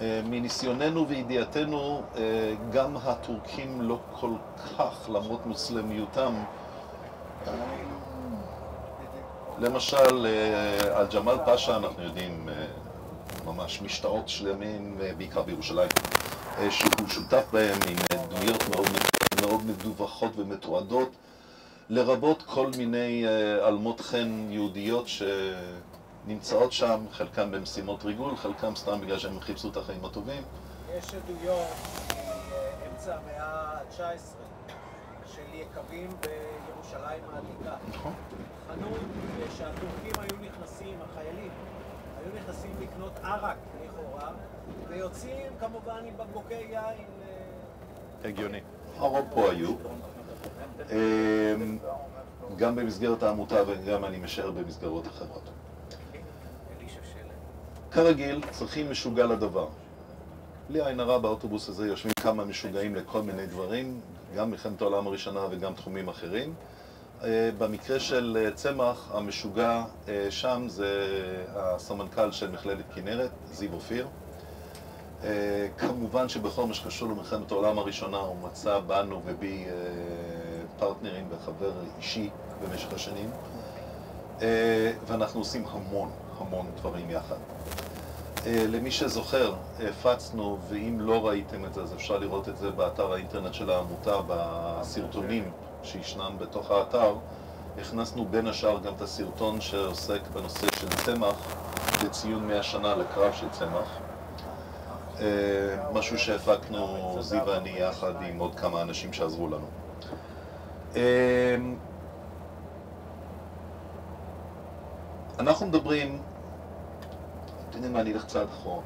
אה, מניסיוננו וידיעתנו, אה, גם הטורקים לא כל כך, למרות מוסלמיותם. אה, למשל, אה, על ג'מאל פאשה אנחנו יודעים אה, ממש משתאות שלמים, אה, בעיקר בירושלים, אה, שהוא שותף בהם עם אה, דמויות מאוד, מאוד מדווחות ומתועדות, לרבות כל מיני אה, אלמות חן יהודיות שנמצאות שם, חלקם במשימות ריגול, חלקם סתם בגלל שהם חיפשו את החיים הטובים. יש עדויות מאמצע המאה ה-19 של יקבים בירושלים העתיקה. נכון. חנות שהטורקים היו נכנסים, החיילים, היו נכנסים לקנות ערק לכאורה, ויוצאים כמובן עם בקבוקי יין. אה, הגיוני. הרוב פה היו. גם במסגרת העמותה וגם אני משער במסגרות אחרות. כרגיל, צריכים משוגע לדבר. בלי עין הרע באוטובוס הזה יושבים כמה משוגעים לכל מיני דברים, גם מלחמת העולם הראשונה וגם תחומים אחרים. אה, במקרה של אה, צמח, המשוגע אה, שם זה הסמנכ"ל של מכללת כנרת, זיו אופיר. כמובן שבכל מה שקשור למלחמת העולם הראשונה הוא מצא בנו ובי פרטנרים וחבר אישי במשך השנים ואנחנו עושים המון המון דברים יחד. אה, למי שזוכר, הפצנו, ואם לא ראיתם את זה אז אפשר לראות את זה באתר האינטרנט של העמותה, בסרטונים שישנם בתוך האתר. הכנסנו בין השאר גם את הסרטון שעוסק בנושא של צמח לציון 100 שנה לקרב של צמח. אה, משהו שהפקנו זיו ואני יחד עם עוד כמה אנשים שעזרו לנו. אה, אנחנו מדברים, אתם יודעים מה, אני אלך צעד אחורה.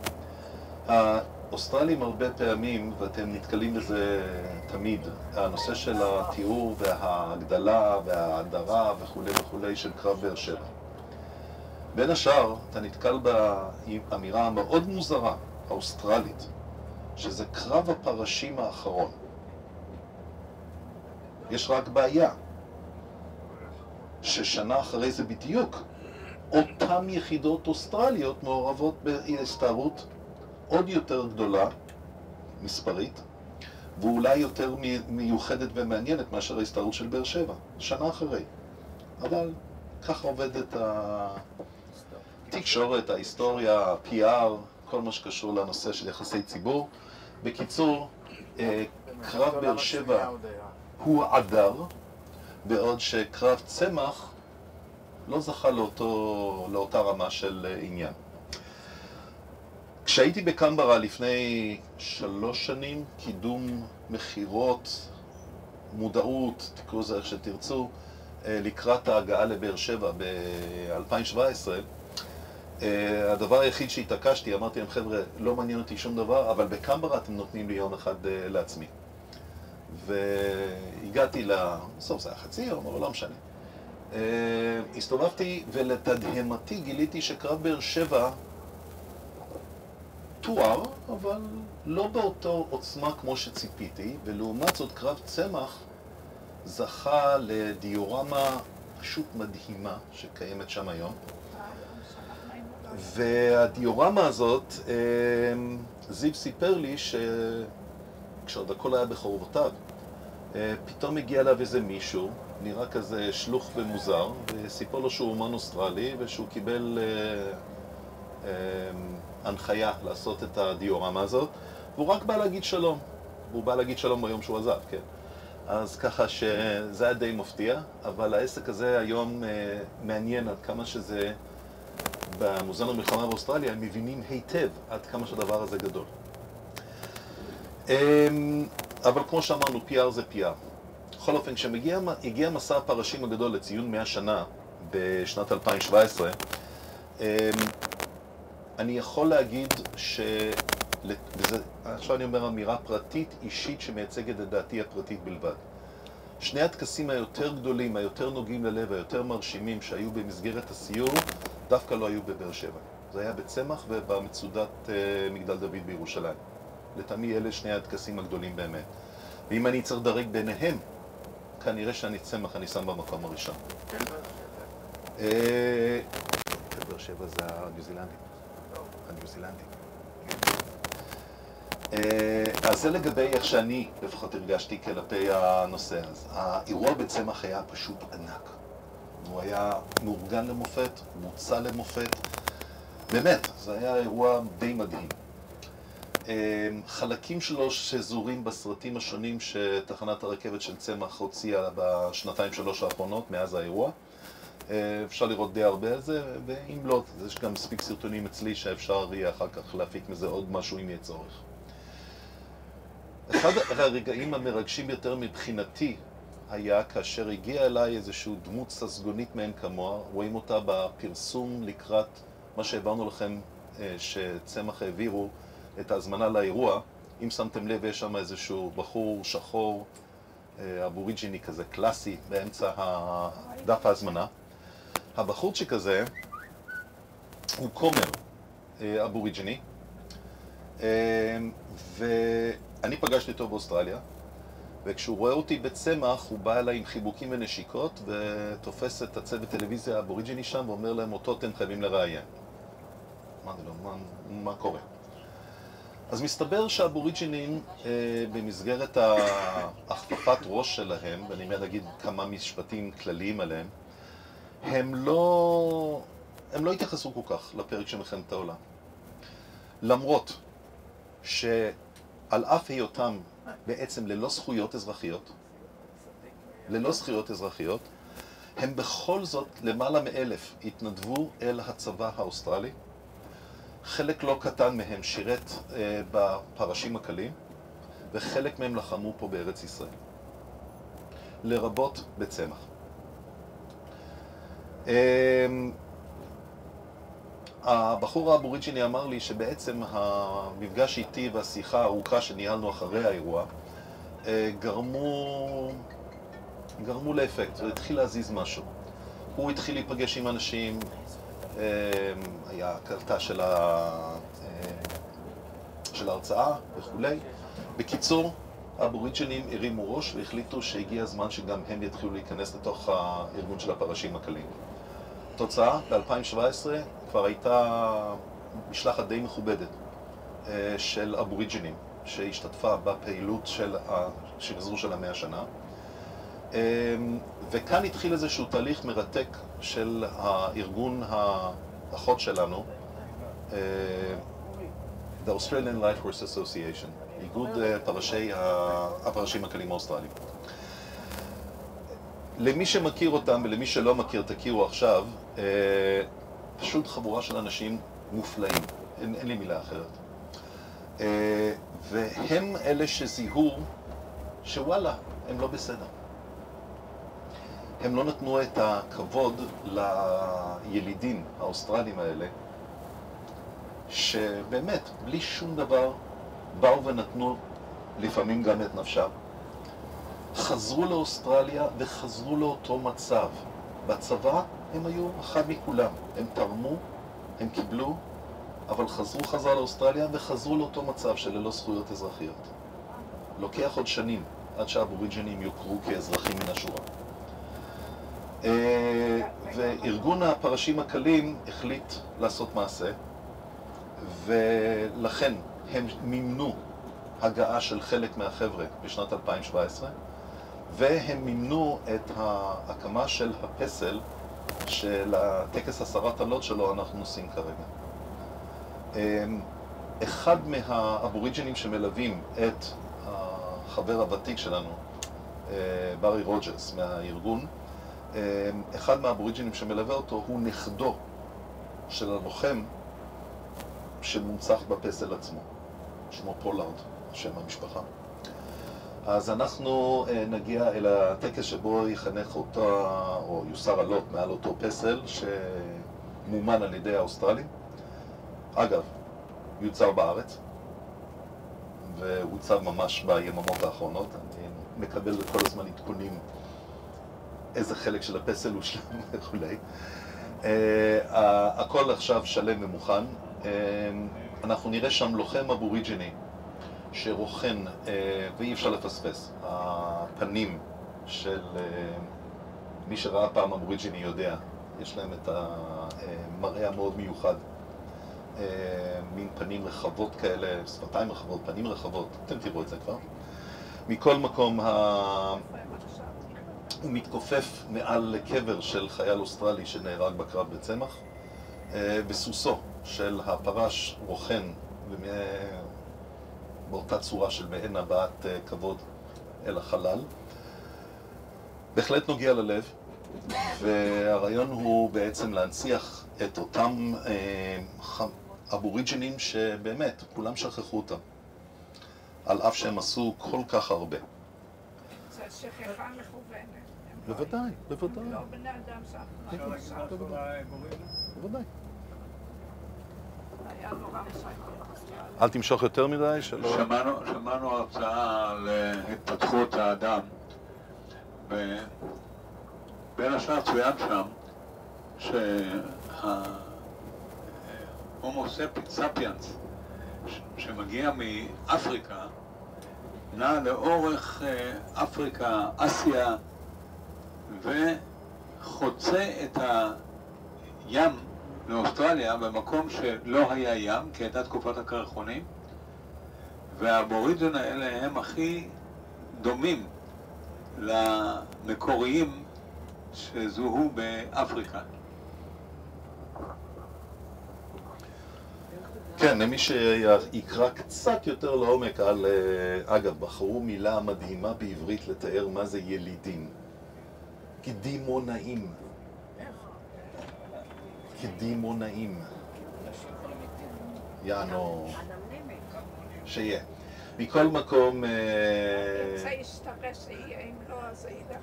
האוסטרלים הרבה פעמים, ואתם נתקלים בזה תמיד, הנושא של התיאור וההגדלה וההדרה וכולי וכולי של קרב באר שבע. בין השאר, אתה נתקל באמירה המאוד מוזרה, האוסטרלית, שזה קרב הפרשים האחרון. יש רק בעיה, ששנה אחרי זה בדיוק, אותן יחידות אוסטרליות מעורבות בהסתערות עוד יותר גדולה, מספרית, ואולי יותר מי- מיוחדת ומעניינת מאשר ההסתערות של באר שבע, שנה אחרי. אבל ככה עובדת התקשורת, ההיסטוריה, ה-PR, כל מה שקשור לנושא של יחסי ציבור. בקיצור, אה, קרב באר שבע הוא עדר, בעוד שקרב צמח לא זכה לאותו, לאותה רמה של אה, עניין. כשהייתי בקמברה לפני שלוש שנים, קידום מכירות, מודעות, תקראו לזה איך שתרצו, אה, לקראת ההגעה לבאר שבע ב-2017, אה, הדבר היחיד שהתעקשתי, אמרתי להם, חבר'ה, לא מעניין אותי שום דבר, אבל בקמברה אתם נותנים לי יום אחד לעצמי. והגעתי ל... בסוף זה היה חצי יום, אבל לא משנה. אה, הסתובבתי, ולתדהמתי גיליתי שקרב באר שבע תואר, אבל לא באותו עוצמה כמו שציפיתי, ולעומת זאת קרב צמח זכה לדיורמה פשוט מדהימה שקיימת שם היום. והדיורמה הזאת, אמ, זיו סיפר לי שכשעוד הכל היה בחורבותיו, אה, פתאום הגיע אליו איזה מישהו, נראה כזה שלוך ומוזר, וסיפר לו שהוא אומן אוסטרלי ושהוא קיבל אה, אמ, הנחיה לעשות את הדיורמה הזאת, והוא רק בא להגיד שלום. הוא בא להגיד שלום ביום שהוא עזב, כן. אז ככה שזה היה די מפתיע, אבל העסק הזה היום אה, מעניין עד כמה שזה במוזיאון המלחמה באוסטרליה, הם מבינים היטב עד כמה שהדבר הזה גדול. אמ, אבל כמו שאמרנו, PR זה PR. בכל אופן, כשהגיע מסע הפרשים הגדול לציון 100 שנה בשנת 2017, אמ, אני יכול להגיד ש... עכשיו אני אומר אמירה פרטית, אישית, שמייצגת את דעתי הפרטית בלבד. שני הטקסים היותר גדולים, היותר נוגעים ללב, היותר מרשימים שהיו במסגרת הסיור, דווקא לא היו בבאר שבע. זה היה בצמח ובמצודת uh, מגדל דוד בירושלים. לטעמי אלה שני הטקסים הגדולים באמת. ואם אני צריך לדרג ביניהם, כנראה שאני צמח אני שם במקום הראשון. אה, באר שבע זה הניו זילנדים. הניו זילנדים. אה, אז זה לגבי איך שאני לפחות הרגשתי כלפי הנושא הזה. האירוע בצמח היה פשוט ענק. הוא היה מאורגן למופת, מוצע למופת. באמת, זה היה אירוע די מדהים. אה, חלקים שלו שזורים בסרטים השונים שתחנת הרכבת של צמח הוציאה בשנתיים שלוש האחרונות מאז האירוע. אה, אפשר לראות די הרבה על זה, ואם לא, יש גם מספיק סרטונים אצלי שאפשר יהיה אחר כך להפיק מזה עוד משהו אם יהיה צורך. אחד הרגעים המרגשים ביותר מבחינתי היה כאשר הגיע אליי איזושהי דמות ססגונית מאין כמוה, רואים אותה בפרסום לקראת מה שהעברנו לכם, אה, שצמח העבירו את ההזמנה לאירוע, אם שמתם לב, יש שם איזשהו בחור שחור, אה, אבוריג'יני כזה קלאסי, באמצע דף ההזמנה. הבחורצ'יק הזה הוא כומר אה, אבוריג'יני, אה, ואני פגשתי אותו באוסטרליה, וכשהוא רואה אותי בצמח, הוא בא אליי עם חיבוקים ונשיקות, ותופס את הצוות טלוויזיה האבוריג'יני שם, ואומר להם, אותו אתם חייבים לראיין. אמרתי לו, מה, מה קורה? אז מסתבר שהאבוריג'ינים, אה, במסגרת החפיפת ראש שלהם, ואני מיד אגיד כמה משפטים כלליים עליהם, הם לא, הם לא התייחסו כל כך לפרק של מלחמת העולם. למרות שעל אף היותם בעצם ללא זכויות אזרחיות, ללא זכויות אזרחיות, הם בכל זאת, למעלה מאלף, התנדבו אל הצבא האוסטרלי. חלק לא קטן מהם שירת אה, בפרשים הקלים, וחלק מהם לחמו פה בארץ ישראל. לרבות בצמח. אה, הבחור האבוריג'יני אמר לי שבעצם המפגש איתי והשיחה הארוכה שניהלנו אחרי האירוע אה, גרמו, גרמו לאפקט, התחיל להזיז משהו. הוא התחיל להיפגש עם אנשים, היה הקלטה של, ה, אה, של ההרצאה וכולי. בקיצור, האבוריג'ינים הרימו ראש והחליטו שהגיע הזמן שגם הם יתחילו להיכנס לתוך הארגון של הפרשים הקלים. תוצאה, ב-2017 כבר הייתה משלחת די מכובדת אה, של אבוריג'ינים שהשתתפה בפעילות של השחזור של המאה השנה. אה, וכאן התחיל איזשהו תהליך מרתק של הארגון האחות שלנו, אה, The Australian Light Horse Association, איגוד פרשי, הפרשים הקלים האוסטרליים. למי שמכיר אותם ולמי שלא מכיר, תכירו עכשיו, אה, פשוט חבורה של אנשים מופלאים, אין, אין לי מילה אחרת. אה, והם אלה שזיהו שוואלה, הם לא בסדר. הם לא נתנו את הכבוד לילידים האוסטרלים האלה, שבאמת, בלי שום דבר, באו ונתנו לפעמים גם את נפשם. חזרו לאוסטרליה וחזרו לאותו מצב. בצבא הם היו אחד מכולם. הם תרמו, הם קיבלו, אבל חזרו חזרה לאוסטרליה וחזרו לאותו מצב של ללא זכויות אזרחיות. לוקח עוד שנים עד שהאבוריג'ינים יוכרו כאזרחים מן השורה. אה, וארגון הפרשים הקלים החליט לעשות מעשה, ולכן הם מימנו הגעה של חלק מהחבר'ה בשנת 2017, והם מימנו את ההקמה של הפסל של הטקס הסרת הלוט שלו אנחנו נוסעים כרגע. אמ, אחד מהאבוריג'ינים שמלווים את החבר הוותיק שלנו, אה, ברי רוג'רס מהארגון, אחד מהאבוריג'ינים שמלווה אותו הוא נכדו של הלוחם שמונצח בפסל עצמו, שמו פולארד, שם המשפחה. אז אנחנו אה, נגיע אל הטקס שבו יחנך אותה, או יוסר עלות מעל אותו פסל שמומן על ידי האוסטרלים. אגב, יוצר בארץ, והוצב ממש ביממות האחרונות. אני מקבל כל הזמן עדכונים איזה חלק של הפסל הושלם וכולי. Uh, הכל עכשיו שלם ומוכן. Uh, אנחנו נראה שם לוחם אבוריג'יני שרוכן, אה, ואי אפשר לפספס, הפנים של אה, מי שראה פעם אבוריג'יני יודע, יש להם את המראה המאוד מיוחד. אה, מין פנים רחבות כאלה, שפתיים רחבות, פנים רחבות, אתם תראו את זה כבר. מכל מקום. הוא מתכופף מעל קבר של חייל אוסטרלי שנהרג בקרב בצמח, בסוסו של הפרש רוכן באותה צורה של מעין הבעת אה, כבוד אל החלל. בהחלט נוגע ללב, והרעיון הוא בעצם להנציח את אותם אה, אבוריג'ינים שבאמת, כולם שכחו אותם, על אף שהם עשו כל כך הרבה. זה שכחה מכוונת. בוודאי, בוודאי. לא בני אדם על האבוריג'ין? בוודאי. אל תמשוך יותר מדי, שלא... שמענו, שמענו הרצאה על אה, התפתחות האדם, ובין השאר צוין שם שההומו ספיאנס שמגיע מאפריקה נע לאורך אה, אפריקה, אסיה וחוצה את הים לאוסטרליה במקום שלא היה ים, כי הייתה תקופת הקרחונים והאבוריג'ן האלה הם הכי דומים למקוריים שזוהו באפריקה. כן, למי שיקרא קצת יותר לעומק על... אה, אגב, בחרו מילה מדהימה בעברית לתאר מה זה ילידים. קדימונאים. קדימונאים. יענו... שיהיה. מכל מקום... אה, זה ישתרש, שיהיה, אם לא, אז זה ילך.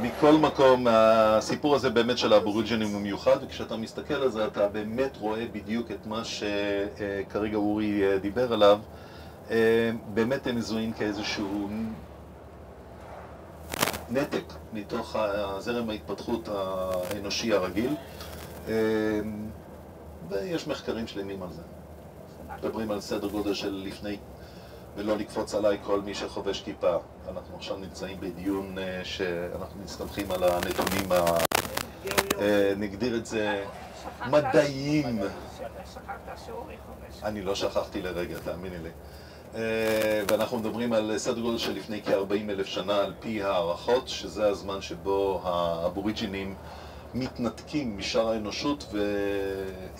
מכל מקום, הסיפור הזה באמת של האבוריג'נים הוא מיוחד, וכשאתה מסתכל על זה אתה באמת רואה בדיוק את מה שכרגע אורי אה, דיבר עליו. אה, באמת הם מזוהים כאיזשהו נתק מתוך זרם ההתפתחות האנושי הרגיל, אה, ויש מחקרים שלמים על זה. מדברים על סדר גודל של לפני, ולא לקפוץ עליי כל מי שחובש כיפה. אנחנו עכשיו נמצאים בדיון אה, שאנחנו מסתמכים על הנתונים, ה... אה, נגדיר את זה מדעיים. אני לא שכחתי לרגע, תאמיני לי. אה, ואנחנו מדברים על סדר גודל של לפני כ-40 אלף שנה על פי הערכות, שזה הזמן שבו האבוריג'ינים מתנתקים משאר האנושות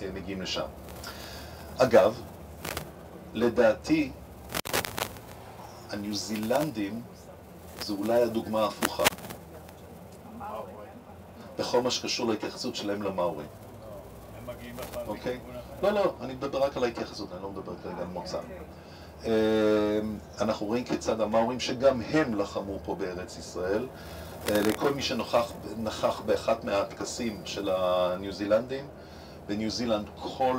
ומגיעים לשם. אגב, לדעתי, הניו זילנדים זו אולי הדוגמה ההפוכה בכל מה שקשור להתייחסות שלהם למאורים, אוקיי? לא, לא, אני מדבר רק על ההתייחסות, אני לא מדבר כרגע על מוצא. אה, אנחנו רואים כיצד המאורים, שגם הם לחמו פה בארץ ישראל, אה, לכל מי שנכח באחת מהטקסים של הניו זילנדים, בניו זילנד כל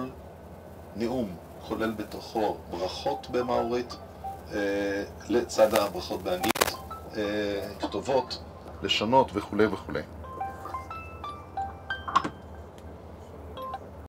נאום כולל בתוכו ברכות במאורית, לצד הברכות באנגלית, אה, כתובות, לשונות וכולי וכולי.